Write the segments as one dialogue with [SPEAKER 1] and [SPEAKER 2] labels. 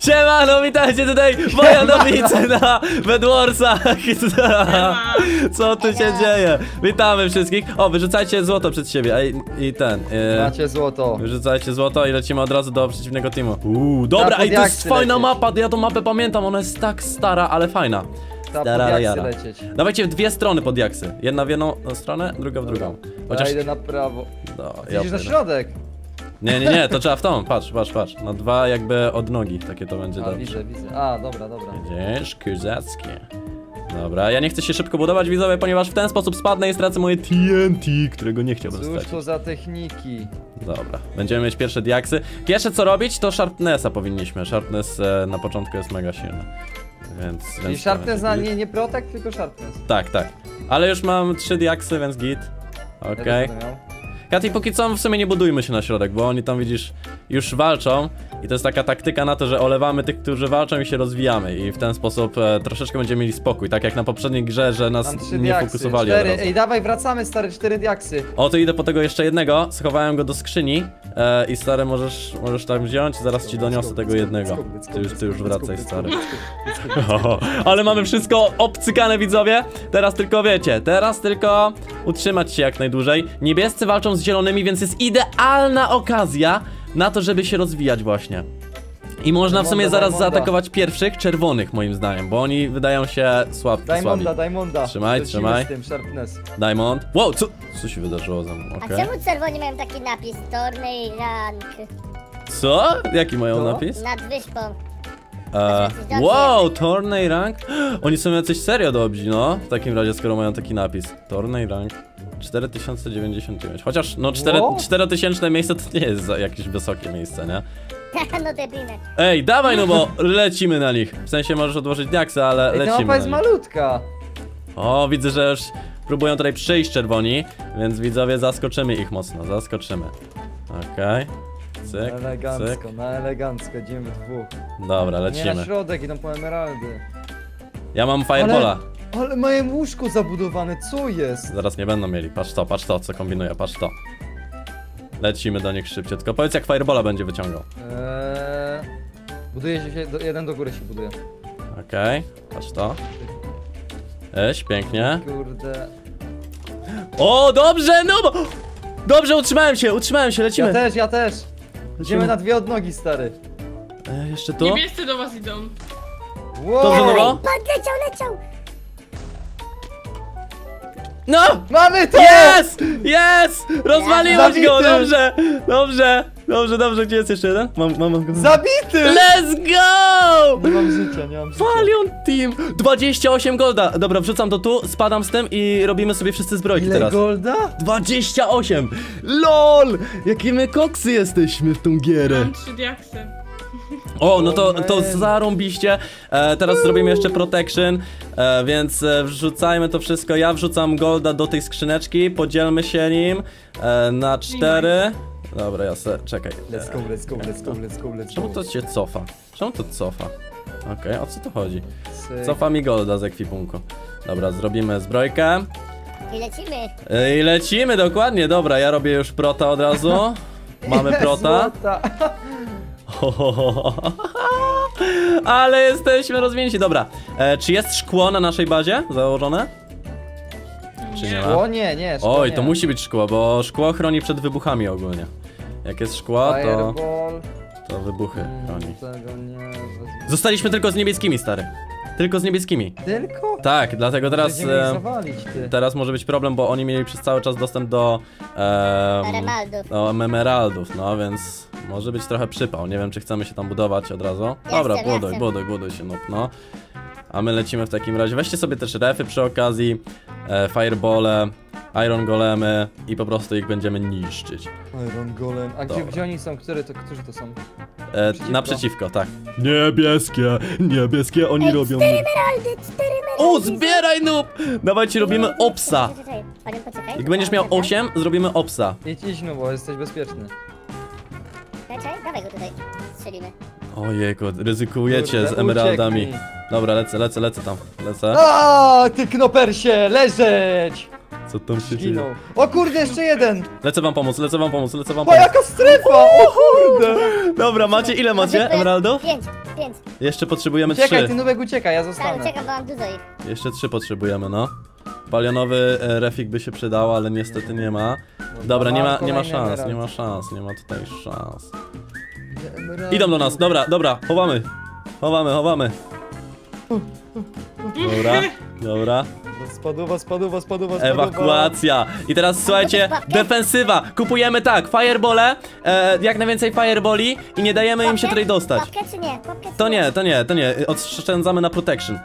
[SPEAKER 1] Siemano, witajcie tutaj Wojanowice na Bedwarsach. Co tu się dzieje? Witamy wszystkich. O, wyrzucajcie złoto przed siebie Ej, i ten e,
[SPEAKER 2] Macie złoto.
[SPEAKER 1] Wyrzucajcie złoto i lecimy od razu do przeciwnego teamu. Uuu, dobra, ej, to jest fajna mapa Ja tą mapę pamiętam, ona jest tak stara, ale fajna. Stara jara. Dawajcie w dwie strony pod jaksy Jedna w jedną stronę, druga w drugą.
[SPEAKER 2] Chociaż... Ja idę na prawo.
[SPEAKER 1] No, ja
[SPEAKER 2] na środek.
[SPEAKER 1] Nie, nie, nie, to trzeba w tą, patrz, patrz, patrz Na dwa jakby od nogi, takie to będzie
[SPEAKER 2] A,
[SPEAKER 1] dobrze
[SPEAKER 2] widzę, widzę. A, dobra, dobra.
[SPEAKER 1] Widzisz, kozackie. Dobra, ja nie chcę się szybko budować, widzowie, ponieważ w ten sposób spadnę i stracę moje TNT, którego nie chciałbym
[SPEAKER 2] Cóż
[SPEAKER 1] stracić.
[SPEAKER 2] to za techniki?
[SPEAKER 1] Dobra, będziemy mieć pierwsze diaksy. Pierwsze co robić, to Sharpnessa powinniśmy. Sharpness e, na początku jest mega silny. Więc...
[SPEAKER 2] Czyli
[SPEAKER 1] więc
[SPEAKER 2] sharpness na nie, nie protect, tylko sharpness.
[SPEAKER 1] Tak, tak. Ale już mam trzy diaksy, więc git.
[SPEAKER 2] Ja
[SPEAKER 1] Okej.
[SPEAKER 2] też będę miał.
[SPEAKER 1] Katy, póki co w sumie nie budujmy się na środek, bo oni tam widzisz, już walczą i to jest taka taktyka na to, że olewamy tych, którzy walczą i się rozwijamy i w ten sposób e, troszeczkę będziemy mieli spokój, tak jak na poprzedniej grze, że nas
[SPEAKER 2] Mam trzy
[SPEAKER 1] nie
[SPEAKER 2] diaksy.
[SPEAKER 1] fokusowali od
[SPEAKER 2] Cztery.
[SPEAKER 1] razu.
[SPEAKER 2] Ej, dawaj, wracamy, stary, cztery diaksy.
[SPEAKER 1] O, to idę po tego jeszcze jednego, schowałem go do skrzyni e, i stary możesz, możesz tam wziąć, zaraz ci doniosę tego jednego. Ty już, ty już wracaj stary. O, ale mamy wszystko obcykane widzowie, teraz tylko wiecie, teraz tylko utrzymać się jak najdłużej. Niebiescy walczą z zielonymi, więc jest idealna okazja na to, żeby się rozwijać właśnie. I można w sumie zaraz
[SPEAKER 2] Diamonda.
[SPEAKER 1] zaatakować pierwszych czerwonych moim zdaniem, bo oni wydają się słab, słabi.
[SPEAKER 2] Diamonda, Diamonda.
[SPEAKER 1] Trzymaj,
[SPEAKER 2] Lecimy
[SPEAKER 1] trzymaj.
[SPEAKER 2] z tym, sharpness.
[SPEAKER 1] Diamond. Wow, co? Co się wydarzyło ze mną?
[SPEAKER 3] A
[SPEAKER 1] Okej.
[SPEAKER 3] czemu czerwoni mają taki napis Tornej Rank
[SPEAKER 1] Co? Jaki mają napis?
[SPEAKER 3] nad wyspą?
[SPEAKER 1] E,
[SPEAKER 3] jacyś dobrzy
[SPEAKER 1] wow,
[SPEAKER 3] jesteś.
[SPEAKER 1] Tornej Rank? Oni są jacyś serio dobrzy, no. W takim razie, skoro mają taki napis. Tornej Rank 4099. Chociaż, no, 4,
[SPEAKER 2] Wow.
[SPEAKER 1] 4000 miejsce to nie jest jakieś wysokie miejsce, nie?
[SPEAKER 3] no debile.
[SPEAKER 1] Ej, dawaj, no bo lecimy na nich. W sensie możesz odłożyć diaksy, ale
[SPEAKER 2] Ej, ta
[SPEAKER 1] lecimy
[SPEAKER 2] mapa jest
[SPEAKER 1] na nich.
[SPEAKER 2] malutka.
[SPEAKER 1] O, widzę, że już próbują tutaj przyjść czerwoni, więc widzowie zaskoczymy ich mocno, zaskoczymy. Okej. Cyk,
[SPEAKER 2] Elegancko,
[SPEAKER 1] cyk.
[SPEAKER 2] na elegancko, idziemy w dwóch.
[SPEAKER 1] Dobra,
[SPEAKER 2] Nie na
[SPEAKER 1] lecimy.
[SPEAKER 2] środek, idą po emeraldy.
[SPEAKER 1] Ja mam firebola.
[SPEAKER 2] Ale mają łóżko zabudowane, co jest?
[SPEAKER 1] Zaraz nie będą mieli. Patrz to, patrz to, co kombinuję, patrz to. Lecimy do nich szybciutko. Powiedz jak firebola będzie wyciągał.
[SPEAKER 2] Eee, buduje się, do, jeden do góry się buduje.
[SPEAKER 1] Okej, patrz to. Eś, pięknie.
[SPEAKER 2] Kurde.
[SPEAKER 1] O, dobrze, no bo... Dobrze, utrzymałem się, utrzymałem się,
[SPEAKER 2] Ja
[SPEAKER 1] lecimy.
[SPEAKER 2] też, ja też.
[SPEAKER 1] Lecimy.
[SPEAKER 2] Idziemy na dwie odnogi, stary.
[SPEAKER 1] E, jeszcze tu?
[SPEAKER 4] Niebiescy do was idą.
[SPEAKER 2] Wow.
[SPEAKER 1] Dobrze, no bo...
[SPEAKER 3] Pan leciał, leciał!
[SPEAKER 1] No!
[SPEAKER 2] Mamy to!
[SPEAKER 1] Jest! Jest! Rozwaliłeś
[SPEAKER 2] Zabity!
[SPEAKER 1] go, dobrze! Dobrze, dobrze, dobrze, gdzie jest jeszcze jeden? Mam, mam, mam go.
[SPEAKER 2] Zabity!
[SPEAKER 1] Let's go!
[SPEAKER 2] Nie mam życia, nie mam życia.
[SPEAKER 1] Valiant Team! 28 golda! Dobra, wrzucam to tu, spadam z tym i robimy sobie wszyscy zbrojki
[SPEAKER 2] Ile
[SPEAKER 1] teraz.
[SPEAKER 2] golda?
[SPEAKER 1] 28! LOL! Jakie my koksy jesteśmy w tą gierę.
[SPEAKER 4] Mam trzy diaksy.
[SPEAKER 1] O, no to, to zarąbiście. E, teraz zrobimy jeszcze protection, e, więc e, wrzucajmy to wszystko. Ja wrzucam golda do tej skrzyneczki, podzielmy się nim e, na cztery. Dobra, ja se, czekaj.
[SPEAKER 2] Let's go, let's go, let's go, let's go, let's
[SPEAKER 1] Czemu
[SPEAKER 2] go.
[SPEAKER 1] to się cofa? Czemu to cofa? Okej, o co to chodzi?
[SPEAKER 2] Cyk.
[SPEAKER 1] Cofa mi golda z ekwipunku. Dobra, zrobimy zbrojkę.
[SPEAKER 3] I lecimy.
[SPEAKER 1] E, I lecimy, dokładnie, dobra, ja robię już prota od razu. Mamy prota.
[SPEAKER 2] Złota.
[SPEAKER 1] Ale jesteśmy rozwinięci, dobra. E, czy jest szkło na naszej bazie założone? Czy nie ma?
[SPEAKER 2] O nie, nie, szkoda,
[SPEAKER 1] Oj,
[SPEAKER 2] nie.
[SPEAKER 1] to musi być szkło, bo szkło chroni przed wybuchami ogólnie. Jak jest szkło, to,
[SPEAKER 2] Fireball.
[SPEAKER 1] to wybuchy chroni.
[SPEAKER 2] Tego nie wezmę.
[SPEAKER 1] Zostaliśmy tylko z niebieskimi, stary. Tylko z niebieskimi.
[SPEAKER 2] Tylko?
[SPEAKER 1] Tak, dlatego teraz... E,
[SPEAKER 2] zawalić, ty.
[SPEAKER 1] teraz może być problem, bo oni mieli przez cały czas dostęp do... E,
[SPEAKER 3] Emeraldów.
[SPEAKER 1] do emeraldów, no więc może być trochę przypał. Nie wiem, czy chcemy się tam budować od razu. Dobra,
[SPEAKER 3] chcę, ja
[SPEAKER 1] buduj,
[SPEAKER 3] chcę.
[SPEAKER 1] buduj, buduj się, noob, no. A my lecimy w takim razie. Weźcie sobie też refy przy okazji, e, firebole, iron golemy i po prostu ich będziemy niszczyć.
[SPEAKER 2] Iron Golem. A gdzie,
[SPEAKER 1] Dobra.
[SPEAKER 2] gdzie oni są? Które to, którzy to są?
[SPEAKER 1] E,
[SPEAKER 2] Przeciwko.
[SPEAKER 1] naprzeciwko, tak. Niebieskie, niebieskie oni
[SPEAKER 3] Ej,
[SPEAKER 1] robią.
[SPEAKER 3] cztery emeraldy, cztery emeraldy!
[SPEAKER 1] O, zbieraj noob! Dawajcie, robimy opsa.
[SPEAKER 3] Poczekaj, Panią, poczekaj.
[SPEAKER 1] Jak będziesz miał 8, zrobimy opsa.
[SPEAKER 2] Idź, idź, no bo jesteś bezpieczny.
[SPEAKER 3] Czekaj, dawaj go tutaj. Strzelimy.
[SPEAKER 1] Ojejku, ryzykujecie
[SPEAKER 2] Kurde,
[SPEAKER 1] z emeraldami.
[SPEAKER 2] ucieknij.
[SPEAKER 1] Dobra, lecę, lecę, lecę tam. Lecę.
[SPEAKER 2] A, ty knopersie, leżeć!
[SPEAKER 1] Co tam się dzieje?
[SPEAKER 2] Zginął. O kurde, jeszcze jeden!
[SPEAKER 1] Lecę wam pomóc, lecę wam pomóc, lecę wam
[SPEAKER 2] O,
[SPEAKER 1] pomóc.
[SPEAKER 2] jaka strefa! O kurde!
[SPEAKER 1] Dobra, macie ile macie emeraldów?
[SPEAKER 3] Pięć, pięć.
[SPEAKER 1] Jeszcze potrzebujemy trzy.
[SPEAKER 2] ty nubek uciekaj, ja
[SPEAKER 3] Tak,
[SPEAKER 2] zostanę.
[SPEAKER 3] uciekam, bo mam dużo ich.
[SPEAKER 1] Jeszcze trzy potrzebujemy, no. Palionowy e, refik by się przydał, ale niestety nie ma. Dobra, nie ma, nie ma szans, nie ma szans, nie ma tutaj szans. Idą do nas, dobra, dobra, chowamy. Chowamy, chowamy. Dobra, dobra.
[SPEAKER 2] Spaduwa, spaduwa, spaduwa, spaduwa.
[SPEAKER 1] Ewakuacja. I teraz słuchajcie, defensywa. Kupujemy tak, firebole, e, jak najwięcej fireboli i nie dajemy im się tutaj dostać.
[SPEAKER 3] Łapkę czy nie? Czy
[SPEAKER 1] To nie, to nie, to nie. Oszczędzamy na protection.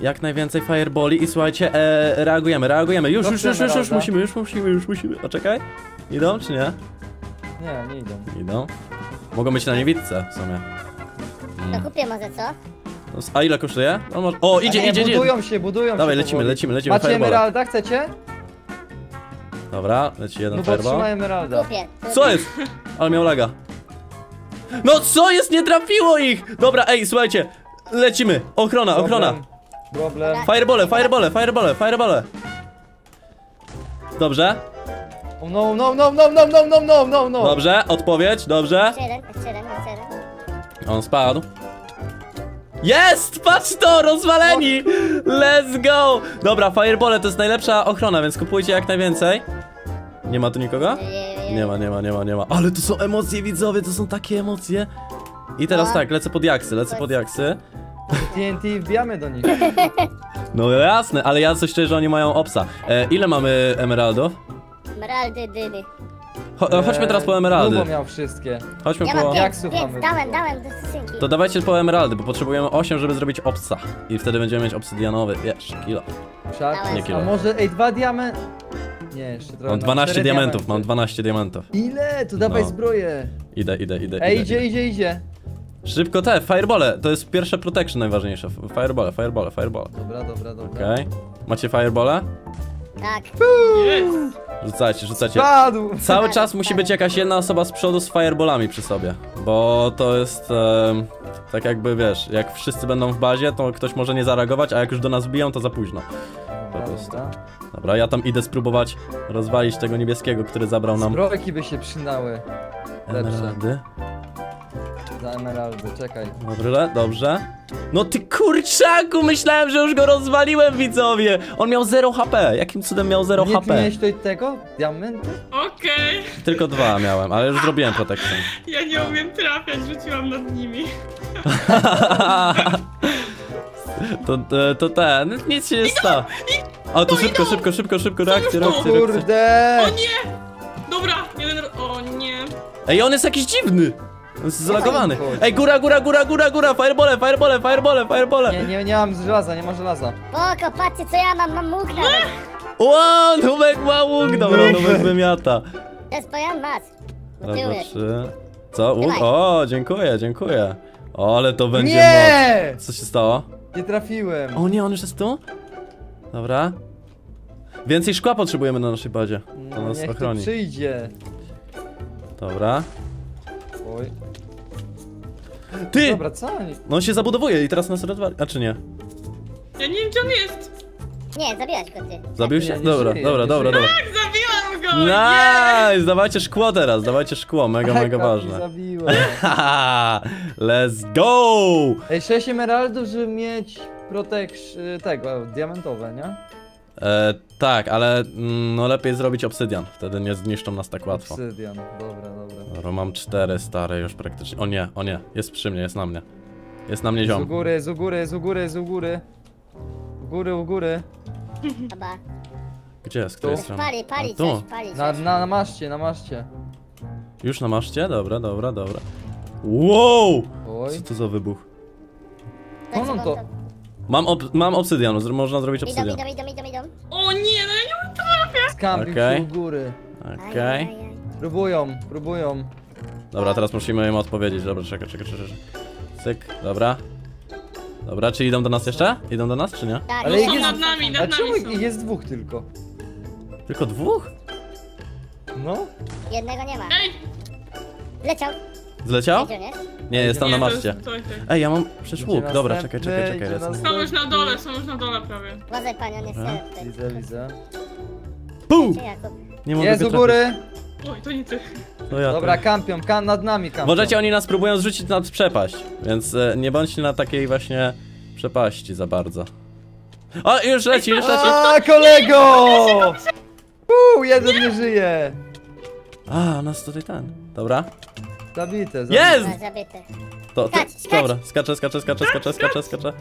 [SPEAKER 1] Jak najwięcej fireboli i słuchajcie, e, reagujemy, reagujemy. Już, już, już, już, już musimy, już musimy, już musimy. Poczekaj. Idą czy nie?
[SPEAKER 2] Nie, nie idą.
[SPEAKER 1] Idą. Mogą być na niewidce w sumie.
[SPEAKER 3] To kupię może, co?
[SPEAKER 1] No, A ile kosztuje? No, może... O, idzie,
[SPEAKER 2] A nie,
[SPEAKER 1] idzie, idzie.
[SPEAKER 2] budują się, budują
[SPEAKER 1] Dawaj,
[SPEAKER 2] się
[SPEAKER 1] lecimy,
[SPEAKER 2] powoli.
[SPEAKER 1] lecimy, lecimy,
[SPEAKER 2] Macie
[SPEAKER 1] firebole.
[SPEAKER 2] emeralda, chcecie?
[SPEAKER 1] Dobra, leci jeden
[SPEAKER 2] No bo
[SPEAKER 1] fireball.
[SPEAKER 2] trzyma emeralda.
[SPEAKER 3] Kupię.
[SPEAKER 1] Co jest? Ale miał laga. No co jest? Nie trafiło ich! Dobra, ej, słuchajcie. Lecimy. Ochrona, ochrona.
[SPEAKER 2] Problem. Problem.
[SPEAKER 1] Firebole, firebole, firebole, firebole. Dobrze,
[SPEAKER 2] Oh, no, no, no, no, no, no, no, no, no, no.
[SPEAKER 1] dobrze, odpowiedź, dobrze.
[SPEAKER 3] Jeszcze jeden, jeszcze jeden, jeszcze jeden.
[SPEAKER 1] On spadł. Jest! Patrz to! Rozwaleni! Let's go! Dobra, firebole to jest najlepsza ochrona, więc kupujcie jak najwięcej. Nie ma tu nikogo? Nie ma, nie ma, nie ma, nie ma. Ale to są emocje widzowie, to są takie emocje. I teraz
[SPEAKER 3] No.
[SPEAKER 1] tak, lecę pod jaksy, lecę pod jaksy.
[SPEAKER 2] TNT wbijamy do nich.
[SPEAKER 1] No jasne, ale ja coś czuję, że oni mają obsa. E, ile mamy emeraldów?
[SPEAKER 3] Emeraldy, dyny.
[SPEAKER 1] Cho e, chodźmy teraz po emeraldy.
[SPEAKER 2] Dubo miał wszystkie.
[SPEAKER 1] Chodźmy
[SPEAKER 3] Ja mam
[SPEAKER 1] po...
[SPEAKER 3] pięć,
[SPEAKER 2] Jak
[SPEAKER 3] pięć,
[SPEAKER 2] słuchamy?
[SPEAKER 3] dałem, dałem do skrzynki.
[SPEAKER 1] To dawajcie po emeraldy, bo potrzebujemy 8, żeby zrobić obsa. I wtedy będziemy mieć obsydianowy, wiesz, kilo. Nie kilo.
[SPEAKER 2] A może, ej, dwa diamy... Nie, jeszcze trochę.
[SPEAKER 1] Mam
[SPEAKER 2] no,
[SPEAKER 1] 12
[SPEAKER 2] cztery
[SPEAKER 1] diamentów, mam
[SPEAKER 2] diamenty.
[SPEAKER 1] 12 diamentów.
[SPEAKER 2] Ile? To dawaj
[SPEAKER 1] No.
[SPEAKER 2] zbroję.
[SPEAKER 1] Idę, idę, idę.
[SPEAKER 2] Ej,
[SPEAKER 1] idę,
[SPEAKER 2] idzie,
[SPEAKER 1] idę.
[SPEAKER 2] idzie, idzie.
[SPEAKER 1] Szybko te, firebole, to jest pierwsze protection najważniejsze. Firebole, firebole, firebole.
[SPEAKER 2] Dobra, dobra, dobra.
[SPEAKER 1] Okej. Macie firebole?
[SPEAKER 3] Tak.
[SPEAKER 4] Jest!
[SPEAKER 1] Rzucajcie, rzucajcie.
[SPEAKER 2] Spadł!
[SPEAKER 1] Cały czas musi być jakaś jedna osoba z przodu z fireballami przy sobie, bo to jest em, tak jakby wiesz, jak wszyscy będą w bazie, to ktoś może nie zareagować, a jak już do nas biją, to za późno. Po
[SPEAKER 2] Dobra,
[SPEAKER 1] prostu.
[SPEAKER 2] dobra.
[SPEAKER 1] Dobra, ja tam idę spróbować rozwalić tego niebieskiego, który zabrał nam
[SPEAKER 2] Zbrojki by się przydały. lepsze.
[SPEAKER 1] emeraldy.
[SPEAKER 2] Za emeraldy, czekaj.
[SPEAKER 1] Dobrze, dobrze. No ty kurczaku, myślałem, że już go rozwaliłem, widzowie! On miał 0 HP, jakim cudem miał 0
[SPEAKER 2] Nie
[SPEAKER 1] HP?
[SPEAKER 2] miałeś tutaj tego? Diamenty?
[SPEAKER 4] Okej,
[SPEAKER 1] Tylko dwa miałem, ale już zrobiłem protection.
[SPEAKER 4] ja nie umiem trafiać, rzuciłam nad nimi.
[SPEAKER 1] To, to, to ten, nic się nie stało. O, to szybko, szybko, szybko, szybko, reakcja, reakcja, reakcja.
[SPEAKER 2] Kurde!
[SPEAKER 4] O nie! Dobra, jeden... O nie.
[SPEAKER 1] Ej, on jest jakiś dziwny. Zalogowany. Ej, góra, góra, góra, góra, góra, firebole, firebole, firebole, firebole.
[SPEAKER 2] Nie, nie, nie mam żelaza, nie ma żelaza.
[SPEAKER 3] Spoko, patrzcie co ja mam, mam łuk nawet.
[SPEAKER 1] Ło, Nubek ma łuk, dobra, Nubek wymiata.
[SPEAKER 3] To jest pojan masz.
[SPEAKER 1] Dobra, trzy. Co, łuk? O, dziękuję, dziękuję. O, ale to będzie
[SPEAKER 2] Nie!
[SPEAKER 1] moc. Co się stało?
[SPEAKER 2] Nie trafiłem.
[SPEAKER 1] O nie, on już jest tu? Dobra. Więcej szkła potrzebujemy na naszej bazie. To
[SPEAKER 2] No,
[SPEAKER 1] nas
[SPEAKER 2] niech tu
[SPEAKER 1] ochroni.
[SPEAKER 2] przyjdzie.
[SPEAKER 1] Dobra.
[SPEAKER 2] Oj.
[SPEAKER 1] Ty!
[SPEAKER 2] Dobra, co oni?
[SPEAKER 1] No on się zabudowuje i teraz nas rozwali. A czy nie?
[SPEAKER 4] Ja nie wiem, gdzie on jest.
[SPEAKER 3] Nie, zabijasz go ty.
[SPEAKER 1] Zabił się?
[SPEAKER 2] nie
[SPEAKER 1] Dobra,
[SPEAKER 2] żyje,
[SPEAKER 1] dobra,
[SPEAKER 2] nie
[SPEAKER 1] dobra, dobra.
[SPEAKER 4] Tak, zabiłam go!
[SPEAKER 1] Nice! Dawajcie szkło teraz, dawajcie szkło, mega,
[SPEAKER 2] Tak,
[SPEAKER 1] mega
[SPEAKER 2] tak,
[SPEAKER 1] ważne.
[SPEAKER 2] Zabiłem.
[SPEAKER 1] Haha, Let's go!
[SPEAKER 2] Ej, 6 emeraldów, żeby mieć protek tego, diamentowe, nie?
[SPEAKER 1] E, tak, ale mm, no lepiej zrobić obsydian, wtedy nie zniszczą nas tak łatwo.
[SPEAKER 2] Obsydian, dobra, dobra.
[SPEAKER 1] Dobra, mam cztery stare już praktycznie. O nie, o nie, jest przy mnie, jest na mnie. Jest na mnie
[SPEAKER 2] Z u
[SPEAKER 1] ziom.
[SPEAKER 2] góry, z u góry, z u góry, z u góry. U góry, u góry.
[SPEAKER 3] Chyba.
[SPEAKER 1] Gdzie jest? Z
[SPEAKER 2] Tu.
[SPEAKER 1] strony?
[SPEAKER 3] Pali, pali
[SPEAKER 1] A, tu.
[SPEAKER 3] coś, pali
[SPEAKER 2] Na,
[SPEAKER 3] coś.
[SPEAKER 2] na, na maszcie, na maszcie.
[SPEAKER 1] Już na maszcie? Dobra, dobra, dobra. Wow!
[SPEAKER 2] Oj.
[SPEAKER 1] Co to za wybuch?
[SPEAKER 3] Tak,
[SPEAKER 2] no
[SPEAKER 3] bo
[SPEAKER 2] to-
[SPEAKER 1] Mam, ob mam obsydian, można zrobić
[SPEAKER 3] Idą,
[SPEAKER 1] obsydian.
[SPEAKER 3] idą, idą, idą, idą.
[SPEAKER 4] O nie, no ja nie umiem
[SPEAKER 2] Skampił
[SPEAKER 1] Okej.
[SPEAKER 2] się u góry.
[SPEAKER 1] Okej.
[SPEAKER 2] Próbują, próbują.
[SPEAKER 1] Dobra, teraz musimy im odpowiedzieć. Dobra, czekaj, czekaj, czekaj. Cyk, dobra. Dobra, czy idą do nas jeszcze? Idą do nas, czy nie?
[SPEAKER 3] Tak,
[SPEAKER 2] Ale
[SPEAKER 3] no
[SPEAKER 2] ich
[SPEAKER 4] są
[SPEAKER 2] jest-
[SPEAKER 4] nad nami,
[SPEAKER 2] A
[SPEAKER 4] nad
[SPEAKER 2] czemu
[SPEAKER 4] nami są.
[SPEAKER 2] ich jest dwóch tylko?
[SPEAKER 1] Tylko dwóch?
[SPEAKER 2] No?
[SPEAKER 3] Jednego nie ma.
[SPEAKER 4] Ej!
[SPEAKER 3] Leciał.
[SPEAKER 1] Zleciał?
[SPEAKER 3] Nie?
[SPEAKER 1] Nie, jest tam na
[SPEAKER 4] Nie, to
[SPEAKER 1] maszcie.
[SPEAKER 4] jest- to
[SPEAKER 1] Ej, ja mam przecież
[SPEAKER 2] Idzie
[SPEAKER 1] łuk. Dobra,
[SPEAKER 2] następny,
[SPEAKER 1] czekaj, czekaj, czekaj.
[SPEAKER 2] idzie
[SPEAKER 1] lecę.
[SPEAKER 2] następny.
[SPEAKER 4] Są już na dole, są już na dole prawie.
[SPEAKER 3] Uważaj panie, on jest
[SPEAKER 1] Dobra.
[SPEAKER 3] tutaj.
[SPEAKER 2] Widzę, widzę.
[SPEAKER 1] Pum!
[SPEAKER 3] Czy Jakub?
[SPEAKER 1] Nie mogę
[SPEAKER 2] Jest
[SPEAKER 1] go
[SPEAKER 2] u góry!
[SPEAKER 4] Oj, to nie ty.
[SPEAKER 1] No ja
[SPEAKER 2] Dobra,
[SPEAKER 1] tak.
[SPEAKER 2] kampią, kam nad nami kampią.
[SPEAKER 1] Możecie, oni nas próbują zrzucić nad przepaść, więc e, nie bądźcie na takiej właśnie przepaści za bardzo. O, już leci, już leci!
[SPEAKER 2] A, kolego! Uuu, jeden nie żyje.
[SPEAKER 1] A, nas tutaj ten. Dobra.
[SPEAKER 2] Zabite, zabite.
[SPEAKER 1] Jest!
[SPEAKER 3] A, zabity.
[SPEAKER 1] To, to,
[SPEAKER 3] Skacz, skacz.
[SPEAKER 1] dobra, skaczę, skaczę, skaczę, skaczę, skaczę, skaczę.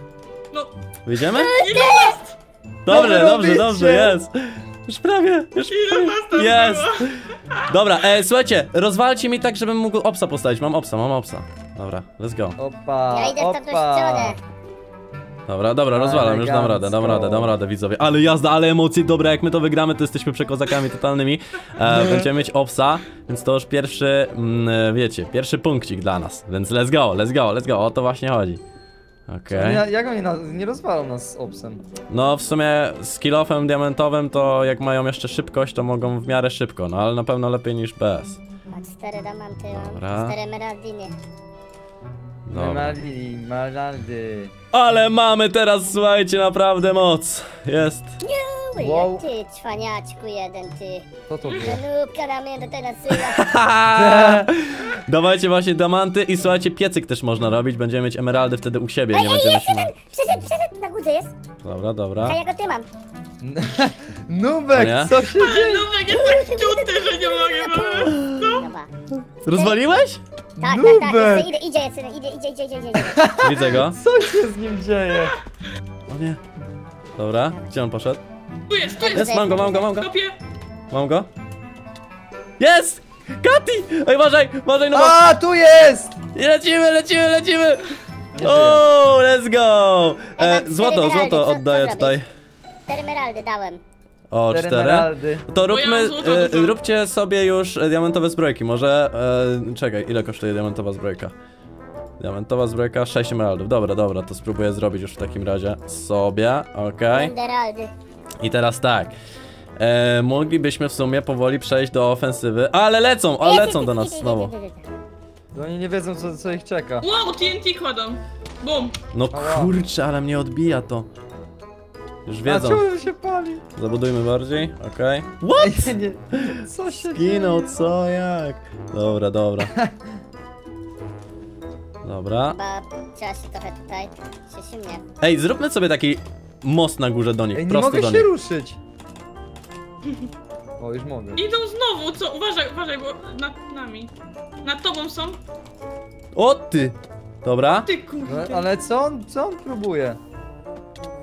[SPEAKER 4] No,
[SPEAKER 1] Wyjdziemy?
[SPEAKER 4] ile nas,
[SPEAKER 1] Dobrze, dobrze, dobrze, jest. Już prawie, już
[SPEAKER 4] ile nas tam
[SPEAKER 1] Jest!
[SPEAKER 4] było?
[SPEAKER 1] Dobra, e, słuchajcie, rozwalcie mi tak, żebym mógł obsa postawić. Mam obsa, mam obsa. Dobra, let's go.
[SPEAKER 2] Opa,
[SPEAKER 3] Ja idę w tamtą
[SPEAKER 2] opa.
[SPEAKER 3] stronę.
[SPEAKER 1] Dobra, dobra, rozwalam, już dam radę, dam radę, dam radę, widzowie. Ale jazda, ale emocje dobre, jak my to wygramy, to jesteśmy przekozakami totalnymi. E, będziemy mieć obsa, więc to już pierwszy, mm, wiecie, pierwszy punkcik dla nas. Więc let's go, let's go, let's go, o to właśnie chodzi. Okej.
[SPEAKER 2] Jak oni nas, nie rozwalą nas z obsem?
[SPEAKER 1] No w sumie z kilofem diamentowym to jak mają jeszcze szybkość, to mogą w miarę szybko, no ale na pewno lepiej niż bez.
[SPEAKER 3] Mam cztery diamanty,
[SPEAKER 1] Dobra.
[SPEAKER 3] mam cztery emeraldiny.
[SPEAKER 1] Dobra.
[SPEAKER 2] Malali, malaldy.
[SPEAKER 1] Ale mamy teraz, słuchajcie, naprawdę moc. Jest.
[SPEAKER 3] Uj,
[SPEAKER 2] Wow.
[SPEAKER 3] Ty, cwaniaczku jeden, ty.
[SPEAKER 2] Co to było?
[SPEAKER 3] Zanówka na mnie do teraz syła.
[SPEAKER 1] Dawajcie właśnie diamanty i słuchajcie, piecyk też można robić, będziemy mieć emeraldy wtedy u siebie, nie będziemy się... na-
[SPEAKER 3] Przeszedł, przeszedł, na górze jest.
[SPEAKER 1] Dobra, dobra.
[SPEAKER 3] A ja go ty mam.
[SPEAKER 2] Nubek,
[SPEAKER 1] Nie?
[SPEAKER 2] co się
[SPEAKER 4] Ale
[SPEAKER 2] dzieje?
[SPEAKER 4] Nubek jest tak czuty, że nie mogę
[SPEAKER 3] Dobra.
[SPEAKER 1] Rozwaliłeś?
[SPEAKER 3] Tak, tak, tak,
[SPEAKER 2] Nubek!
[SPEAKER 3] idzie, idzie, idzie, idzie, idzie, idzie, idzie.
[SPEAKER 1] Widzę go.
[SPEAKER 2] Co się z nim dzieje?
[SPEAKER 1] O nie. Dobra, gdzie on poszedł?
[SPEAKER 4] Tu jest, tu
[SPEAKER 1] Jest,
[SPEAKER 4] jest.
[SPEAKER 1] mam go, mam go, mam go.
[SPEAKER 4] Kopię.
[SPEAKER 1] Mam go. Jest! Kati! Ej, uważaj, uważaj, no bo...
[SPEAKER 2] A, tu jest!
[SPEAKER 1] I lecimy, lecimy, lecimy! O, let's go!
[SPEAKER 3] Ej,
[SPEAKER 1] E,
[SPEAKER 3] mam
[SPEAKER 1] złoto,
[SPEAKER 3] cztery
[SPEAKER 1] złoto
[SPEAKER 3] emeraldy, co-
[SPEAKER 1] oddaję tutaj.
[SPEAKER 3] Cztery emeraldy dałem.
[SPEAKER 1] O,
[SPEAKER 2] Cztery.
[SPEAKER 1] To róbmy, e, róbcie sobie już e, diamentowe zbrojki. Może, e, czekaj, ile kosztuje diamentowa zbrojka? Diamentowa zbrojka, 6 emeraldów. Dobra, dobra, to spróbuję zrobić już w takim razie sobie, okej.
[SPEAKER 3] Emeraldy.
[SPEAKER 1] I teraz tak. E, moglibyśmy w sumie powoli przejść do ofensywy, ale lecą, ale lecą do nas znowu.
[SPEAKER 2] Oni nie wiedzą, co, co ich czeka.
[SPEAKER 4] Wow, TNT kładą. Bum.
[SPEAKER 1] No kurczę, ale mnie odbija to. Już
[SPEAKER 2] A
[SPEAKER 1] wiedzą.
[SPEAKER 2] czemu się pali?
[SPEAKER 1] Zabudujmy bardziej, okej.
[SPEAKER 2] Nie, nie. Co się
[SPEAKER 1] Ginął,
[SPEAKER 2] dzieje?
[SPEAKER 1] co, jak? Dobra, dobra. Dobra.
[SPEAKER 3] Chyba trzeba się trochę tutaj przesimnie.
[SPEAKER 1] Ej, zróbmy sobie taki most na górze do nich,
[SPEAKER 2] Ej, nie
[SPEAKER 1] prosto
[SPEAKER 2] mogę
[SPEAKER 1] do
[SPEAKER 2] się
[SPEAKER 1] nich.
[SPEAKER 2] ruszyć. O, już mogę.
[SPEAKER 4] Idą znowu, co? Uważaj, uważaj, bo nad nami. Nad tobą są.
[SPEAKER 1] O ty! Dobra.
[SPEAKER 4] Ty kurde.
[SPEAKER 2] ale co on, co on próbuje?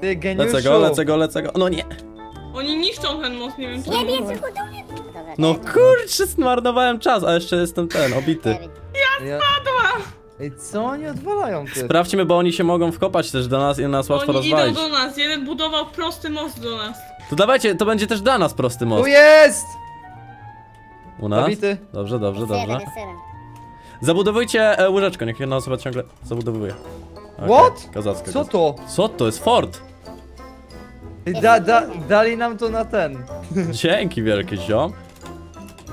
[SPEAKER 2] Ty geniuszu.
[SPEAKER 1] Lecę go, lecę go, lecę go. No nie.
[SPEAKER 4] Oni niszczą ten most, nie wiem
[SPEAKER 3] Nie,
[SPEAKER 4] czemu.
[SPEAKER 3] mnie. Dobra,
[SPEAKER 1] No
[SPEAKER 3] ja-
[SPEAKER 1] kurczę, zmarnowałem czas, a jeszcze jestem ten, obity.
[SPEAKER 2] Ja... Ej, co oni odwalają ty?
[SPEAKER 1] Sprawdźmy, bo oni się mogą wkopać też do nas i nas łatwo
[SPEAKER 4] Oni idą
[SPEAKER 1] rozwalić.
[SPEAKER 4] do nas. Jeden budował prosty most do nas.
[SPEAKER 1] To dawajcie, to będzie też dla nas prosty
[SPEAKER 2] Tu
[SPEAKER 1] most.
[SPEAKER 2] jest!
[SPEAKER 1] U nas?
[SPEAKER 2] Zabity.
[SPEAKER 1] Dobrze, dobrze, dobrze. Zabudowujcie e, łyżeczkę, niech jedna osoba ciągle zabudowuje. Okej,
[SPEAKER 2] What?
[SPEAKER 1] Kozacko.
[SPEAKER 2] Co
[SPEAKER 1] kozacko.
[SPEAKER 2] to?
[SPEAKER 1] Co to jest fort?
[SPEAKER 2] Da, da, dali nam to na ten.
[SPEAKER 1] Dzięki wielkie ziom.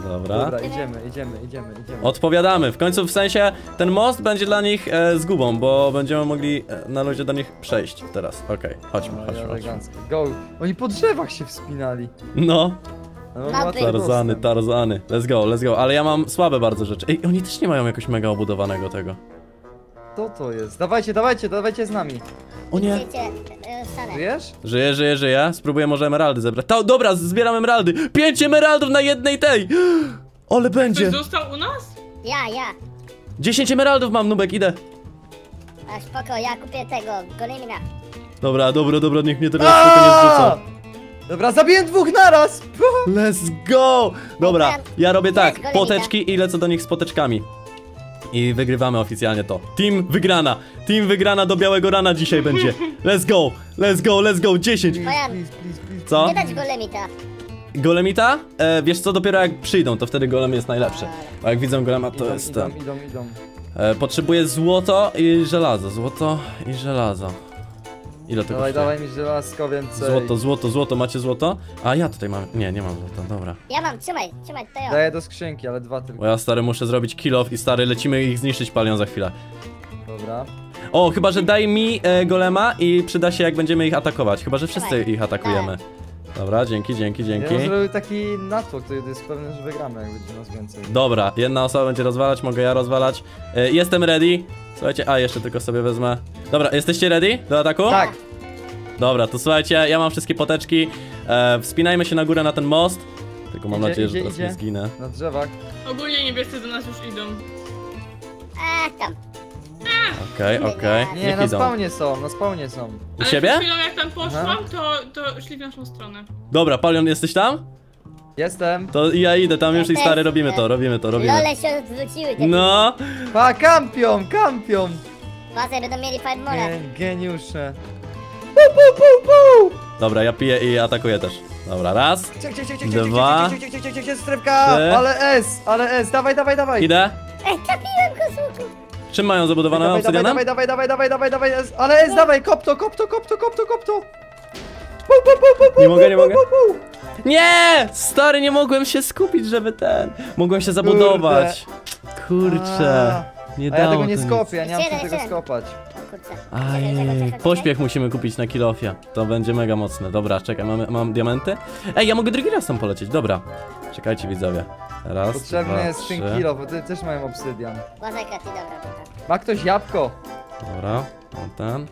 [SPEAKER 1] Dobra.
[SPEAKER 2] Dobra, idziemy, idziemy, idziemy, idziemy.
[SPEAKER 1] Odpowiadamy. W końcu w sensie ten most będzie dla nich e, zgubą, bo będziemy mogli e, na ludzie do nich przejść teraz. Okej, chodźmy,
[SPEAKER 2] No,
[SPEAKER 1] chodźmy, chodźmy.
[SPEAKER 2] elegancko. Go. Oni po drzewach się wspinali.
[SPEAKER 1] No,
[SPEAKER 2] No, łatwo
[SPEAKER 1] Tarzany,
[SPEAKER 2] dostęp.
[SPEAKER 1] Tarzany. Let's go, let's go. Ale ja mam słabe bardzo rzeczy. Ej, oni też nie mają jakoś mega obudowanego tego.
[SPEAKER 2] Co to jest? Dawajcie, dawajcie, dawajcie z nami.
[SPEAKER 1] O nie.
[SPEAKER 3] Wiecie, e, stanę.
[SPEAKER 2] Wiesz?
[SPEAKER 1] Żyje, żyje, żyje. Spróbuję może emeraldy zebrać. Ta, dobra, zbieram emeraldy. Pięć emeraldów na jednej tej. Ale
[SPEAKER 4] Ktoś
[SPEAKER 1] będzie.
[SPEAKER 4] został u nas?
[SPEAKER 3] Ja, ja.
[SPEAKER 1] 10 emeraldów mam, Nubek, idę.
[SPEAKER 3] A spoko, ja kupię tego, golemina.
[SPEAKER 1] Dobra, dobra, dobra, niech mnie teraz tylko nie
[SPEAKER 2] Aaaa!
[SPEAKER 1] zrzucą.
[SPEAKER 2] Dobra, zabiję dwóch naraz!
[SPEAKER 1] Let's go! Dobra, ja robię tak, poteczki i lecę do nich z poteczkami. I wygrywamy oficjalnie to. Team wygrana! Team wygrana do białego rana dzisiaj będzie. Let's go! Let's go, let's go! 10!
[SPEAKER 3] Bojan,
[SPEAKER 2] Please, please, please.
[SPEAKER 1] Co?
[SPEAKER 3] nie dać golemita.
[SPEAKER 1] Golemita? E, wiesz co, dopiero jak przyjdą, to wtedy golem jest najlepszy. A jak widzą golema, to
[SPEAKER 2] Idą,
[SPEAKER 1] jest
[SPEAKER 2] idą, idą, idą.
[SPEAKER 1] E, potrzebuję złoto i żelazo. Złoto i żelazo. Ile to
[SPEAKER 2] Dawaj, dawaj mi żelazko więcej.
[SPEAKER 1] Złoto, złoto, złoto. Macie złoto? A ja tutaj mam. Nie, nie mam złota, dobra.
[SPEAKER 3] Ja mam, trzymaj, trzymaj, to ja.
[SPEAKER 2] Daję do skrzynki, ale dwa tylko.
[SPEAKER 1] Bo ja stary muszę zrobić kill off i stary lecimy ich zniszczyć palion za chwilę.
[SPEAKER 2] Dobra.
[SPEAKER 1] O, chyba że daj mi e, golema i przyda się jak będziemy ich atakować. Chyba że wszyscy
[SPEAKER 3] Dawaj.
[SPEAKER 1] ich atakujemy. Dobra, dzięki, dzięki,
[SPEAKER 2] Ja
[SPEAKER 1] dzięki.
[SPEAKER 2] bym zrobił taki natłok, to jest pewne, że wygramy, jak będzie nas więcej.
[SPEAKER 1] Dobra, jedna osoba będzie rozwalać, mogę ja rozwalać. E, jestem ready. Słuchajcie, a jeszcze tylko sobie wezmę. Dobra, jesteście ready do ataku?
[SPEAKER 2] Tak,
[SPEAKER 1] Dobra, to słuchajcie, ja mam wszystkie poteczki. E, wspinajmy się na górę na ten most. Tylko mam
[SPEAKER 2] Idzie,
[SPEAKER 1] nadzieję,
[SPEAKER 2] idzie,
[SPEAKER 1] że teraz
[SPEAKER 2] idzie.
[SPEAKER 1] nie zginę.
[SPEAKER 2] na drzewach.
[SPEAKER 4] Ogólnie niebiescy do nas już idą.
[SPEAKER 3] A, tam.
[SPEAKER 1] Okej, okej.
[SPEAKER 2] Nie,
[SPEAKER 1] Niech
[SPEAKER 2] na
[SPEAKER 1] idą.
[SPEAKER 2] spawnie są, na spawnie są.
[SPEAKER 1] U
[SPEAKER 4] Ale
[SPEAKER 1] siebie?
[SPEAKER 4] chwilą jak tam poszłam, to, to szli w naszą stronę.
[SPEAKER 1] Dobra, Palion, jesteś tam?
[SPEAKER 2] Jestem.
[SPEAKER 1] To ja idę tam już i stary, robimy to, robimy to, robimy.
[SPEAKER 3] Lole się odwróciły. te
[SPEAKER 1] No,
[SPEAKER 2] Pa, kampion, kampion!
[SPEAKER 3] Bazę będą mieli fireballa.
[SPEAKER 2] Gen, geniusze. Pu, pu, pu, pu!
[SPEAKER 1] dobra, ja piję i atakuję też. Dobra, raz,
[SPEAKER 2] Ciek, ciek, ciek, ciek,
[SPEAKER 1] Dwa.
[SPEAKER 2] strefka! Ale S, ale S, dawaj, dawaj, dawaj!
[SPEAKER 1] idę.
[SPEAKER 3] Ej, trafiłem go z łuku.
[SPEAKER 1] Czym mają zabudowane
[SPEAKER 2] Dawaj, dawaj,
[SPEAKER 1] obsydianem?
[SPEAKER 2] dawaj, dawaj, dawaj, dawaj, dawaj, S, ale S, dawaj, kopto, kopto, kopto, kopto, kopto! Pu, pu, pu, pu, pu,
[SPEAKER 1] Nie mogę,
[SPEAKER 2] pu,
[SPEAKER 1] nie
[SPEAKER 2] pu,
[SPEAKER 1] mogę.
[SPEAKER 2] pu, pu.
[SPEAKER 1] Nie! Stary, nie mogłem się skupić, żeby ten... Mogłem się zabudować. Kurczę. Nie
[SPEAKER 2] A ja
[SPEAKER 1] dało
[SPEAKER 2] tego nie
[SPEAKER 1] to nic.
[SPEAKER 2] skopię, ja nie mam
[SPEAKER 3] Siedem,
[SPEAKER 2] czym tego
[SPEAKER 3] siedem.
[SPEAKER 2] skopać.
[SPEAKER 1] Aj, pośpiech musimy kupić na kilofie. To będzie mega mocne. Dobra, czekaj, mamy, mam diamenty? Ej, ja mogę drugi raz tam polecieć, dobra. Czekajcie widzowie. Raz,
[SPEAKER 2] Potrzebny
[SPEAKER 1] dwa,
[SPEAKER 2] jest
[SPEAKER 1] trzy.
[SPEAKER 2] 10 kilo, bo ty też mają obsydian.
[SPEAKER 3] Kraty, dobra, dobra.
[SPEAKER 2] Ma ktoś jabłko?
[SPEAKER 1] Dobra, mam ten.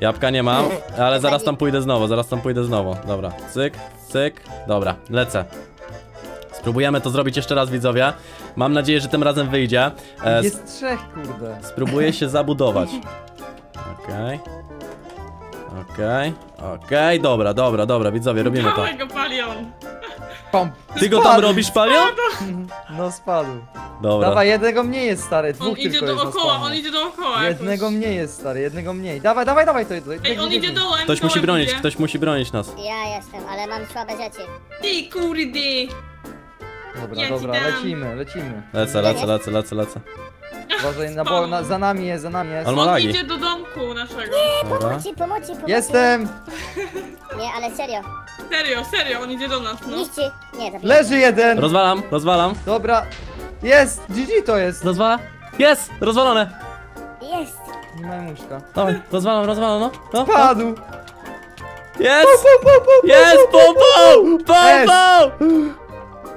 [SPEAKER 1] Jabłka nie mam, ale zaraz tam pójdę znowu, zaraz tam pójdę znowu. Dobra, cyk, cyk. Dobra, lecę. Spróbujemy to zrobić jeszcze raz, widzowie. Mam nadzieję, że tym razem wyjdzie. E,
[SPEAKER 2] Jest trzech, kurde.
[SPEAKER 1] spróbuję się zabudować. Okej. Okej, okej, dobra, dobra, dobra, widzowie, robimy to.
[SPEAKER 4] Dawaj go palion.
[SPEAKER 2] Pom.
[SPEAKER 1] Ty go tam
[SPEAKER 2] Spadł.
[SPEAKER 1] robisz, Palion?
[SPEAKER 2] No spadł.
[SPEAKER 1] Dobra.
[SPEAKER 2] Dawaj, jednego mniej jest stary,
[SPEAKER 4] On
[SPEAKER 2] dwóch
[SPEAKER 4] idzie
[SPEAKER 2] tylko jest
[SPEAKER 4] dookoła, on idzie dookoła
[SPEAKER 2] Jednego
[SPEAKER 4] jakoś.
[SPEAKER 2] mniej jest stary, jednego mniej. Dawaj, dawaj, dawaj to jedno.
[SPEAKER 4] Ej, on idzie dołem,
[SPEAKER 1] Ktoś
[SPEAKER 4] dołem
[SPEAKER 1] musi bronić,
[SPEAKER 4] idzie.
[SPEAKER 1] ktoś musi bronić nas.
[SPEAKER 3] Ja jestem, ale mam słabe rzeczy.
[SPEAKER 4] Ty kurde.
[SPEAKER 2] Dobra,
[SPEAKER 4] Ja ci
[SPEAKER 2] dobra,
[SPEAKER 4] dam.
[SPEAKER 2] lecimy, lecimy.
[SPEAKER 1] Lecę, lecę, lecę, lecę, lecę.
[SPEAKER 2] Uważaj, na, bo, na, za nami jest, za nami jest.
[SPEAKER 1] On ma
[SPEAKER 4] On
[SPEAKER 1] lagi.
[SPEAKER 4] idzie do domku naszego.
[SPEAKER 1] Dobra.
[SPEAKER 3] Pomocy, pomocy, pomocy.
[SPEAKER 2] Jestem!
[SPEAKER 3] Nie, ale serio.
[SPEAKER 4] Serio, serio, on idzie do nas, no.
[SPEAKER 3] Niszczy. Nie, zabiję.
[SPEAKER 2] Leży jeden!
[SPEAKER 1] Rozwalam, rozwalam.
[SPEAKER 2] Dobra. Jest! GG to jest!
[SPEAKER 1] Rozwala? Jest! Rozwalone!
[SPEAKER 3] Jest.
[SPEAKER 2] Nie ma muszka.
[SPEAKER 1] Dawaj, rozwalam, rozwalam, no. no, no.
[SPEAKER 2] Padł!
[SPEAKER 1] Jest! Jest!
[SPEAKER 2] pu, pu,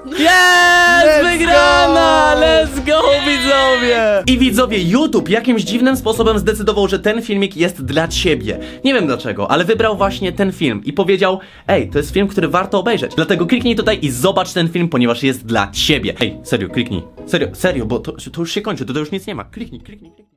[SPEAKER 1] Jest!
[SPEAKER 2] Let's
[SPEAKER 1] Wygrana!
[SPEAKER 2] go!
[SPEAKER 1] Let's go, widzowie! I widzowie, YouTube jakimś dziwnym sposobem zdecydował, że ten filmik jest dla ciebie. Nie wiem dlaczego, ale wybrał właśnie ten film i powiedział Ej, to jest film, który warto obejrzeć. Dlatego kliknij tutaj i zobacz ten film, ponieważ jest dla ciebie. Ej, serio, kliknij. Serio, serio, bo to, to już się kończy, to, to już nic nie ma. Kliknij, kliknij, kliknij.